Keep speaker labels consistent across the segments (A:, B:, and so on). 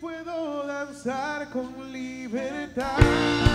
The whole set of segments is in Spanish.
A: puedo danzar con libertad.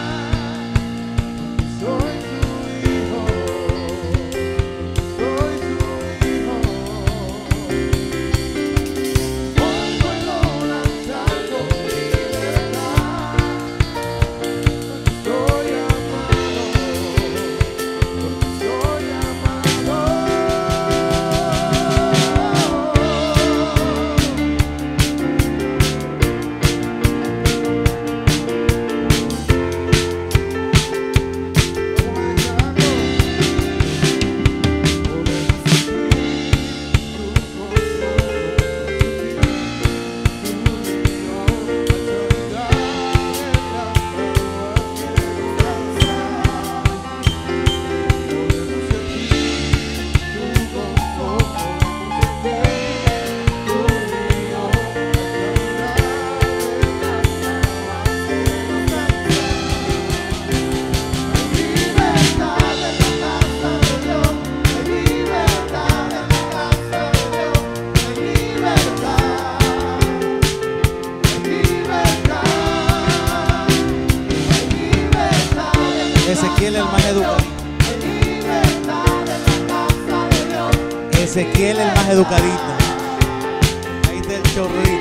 B: Ezequiel el más educadito. Ezequiel el más educadito. Ahí está el chorrito.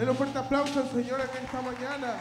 B: Denle un fuerte aplauso al Señor en esta mañana.